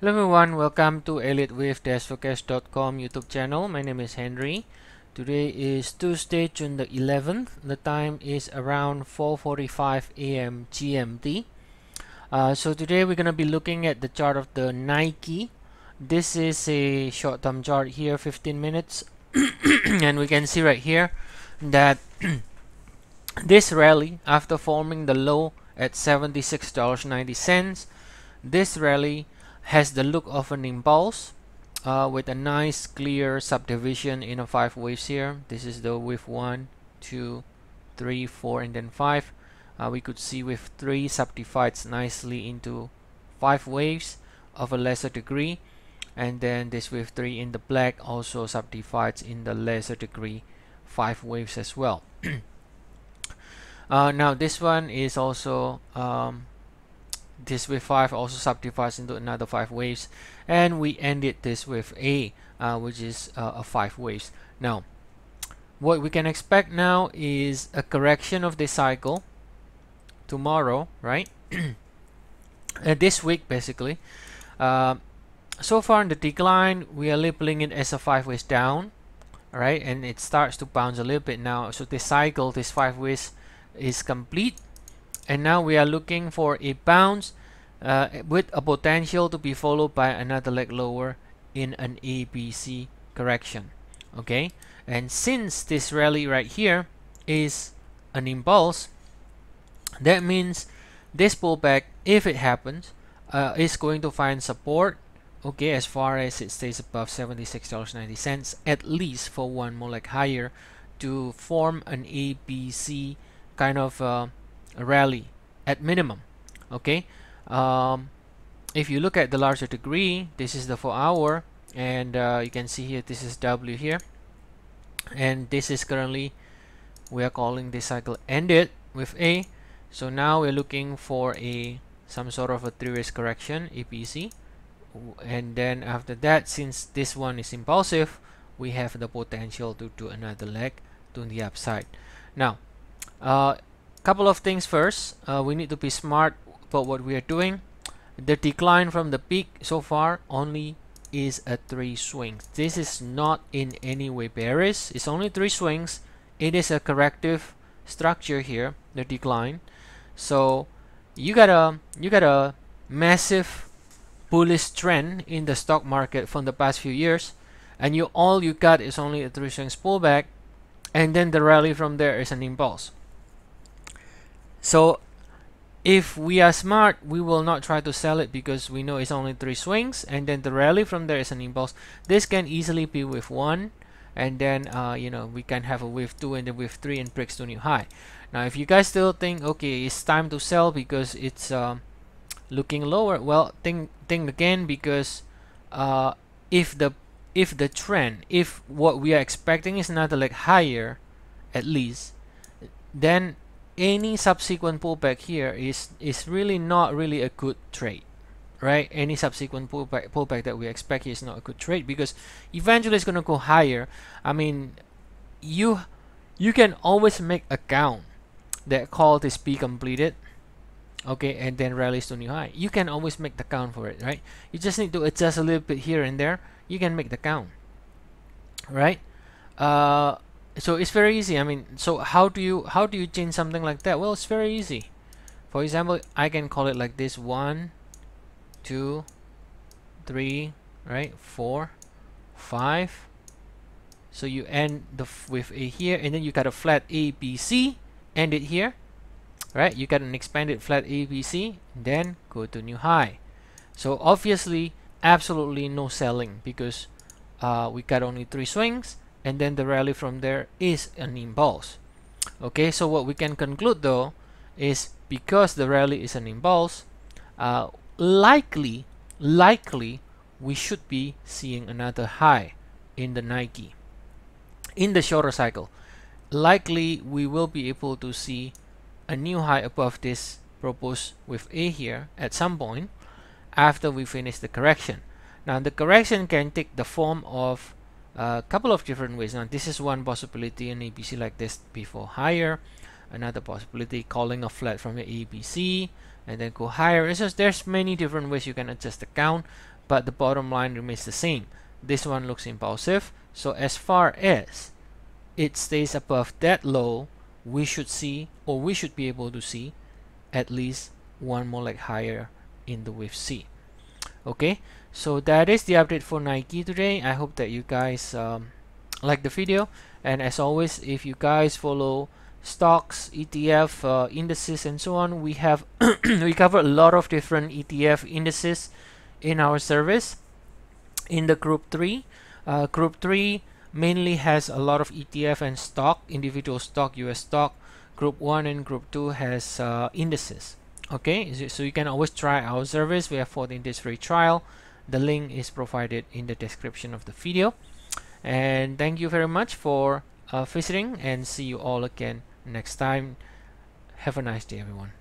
Hello everyone, welcome to ElliottWave-Forecast.com YouTube channel. My name is Henry. Today is Tuesday, June the 11th. The time is around 4.45 a.m. GMT. Uh, so today we're going to be looking at the chart of the Nike. This is a short-term chart here, 15 minutes. and we can see right here that this rally, after forming the low at $76.90, this rally has the look of an impulse uh, with a nice clear subdivision in a five waves here. This is the wave one two three four and then five. Uh, we could see with three subdivides nicely into five waves of a lesser degree and then this wave three in the black also subdivides in the lesser degree five waves as well. Uh, now this one is also um, this with 5 also subdivides into another 5 waves. And we ended this with A uh, which is uh, a 5 waves. Now what we can expect now is a correction of this cycle tomorrow right? Uh, this week basically. Uh, so far in the decline we are labeling it as a 5 waves down right? And it starts to bounce a little bit now. So this cycle this 5 waves is complete. And now we are looking for a bounce uh, with a potential to be followed by another leg lower in an ABC correction okay? And since this rally right here is an impulse that means this pullback if it happens uh, is going to find support okay as far as it stays above $76.90 at least for one more leg higher to form an ABC kind of uh, rally at minimum okay um, if you look at the larger degree this is the 4 hour and uh, you can see here this is W here. And this is currently we are calling this cycle ended with A. So now we're looking for a some sort of a three-ways correction ABC and then after that since this one is impulsive we have the potential to do another leg to the upside. Now uh, couple of things first. Uh, we need to be smart about what we are doing. The decline from the peak so far only is a three swings. This is not in any way bearish. It's only three swings. It is a corrective structure here the decline. So you got a you got a massive bullish trend in the stock market from the past few years and you all you got is only a three swings pullback and then the rally from there is an impulse. So if we are smart, we will not try to sell it because we know it's only three swings and then the rally from there is an impulse. This can easily be with one and then uh, you know we can have a wave two and then wave three and breaks to new high. Now if you guys still think okay it's time to sell because it's um, looking lower, well think think again because uh, if the if the trend if what we are expecting is not like higher at least then any subsequent pullback here is is really not really a good trade right? Any subsequent pullback pullback that we expect is not a good trade because eventually it's going to go higher. I mean you you can always make a count that call this be completed okay and then rallies to new high. You can always make the count for it right? You just need to adjust a little bit here and there. You can make the count right? Uh so it's very easy. I mean so how do you how do you change something like that? Well it's very easy. For example I can call it like this. One two three right? Four five. So you end the with a here and then you got a flat ABC end it here right? You got an expanded flat ABC then go to new high. So obviously absolutely no selling because uh, we got only three swings and then the rally from there is an impulse. Okay so what we can conclude though is because the rally is an impulse uh, likely likely we should be seeing another high in the Nike in the shorter cycle. Likely we will be able to see a new high above this proposed with A here at some point after we finish the correction. Now the correction can take the form of a couple of different ways. Now this is one possibility an ABC like this before higher. Another possibility calling a flat from your ABC and then go higher. It's just there's many different ways you can adjust the count but the bottom line remains the same. This one looks impulsive. So as far as it stays above that low we should see or we should be able to see at least one more leg higher in the wave C okay? So that is the update for Nike today. I hope that you guys um, like the video. And as always if you guys follow stocks ETF uh, indices and so on we have we cover a lot of different ETF indices in our service in the group 3 uh, group 3 mainly has a lot of ETF and stock individual stock US stock. Group 1 and group 2 has uh, indices okay so you can always try our service. We have 14 days free trial. The link is provided in the description of the video. And thank you very much for uh, visiting and see you all again next time. Have a nice day everyone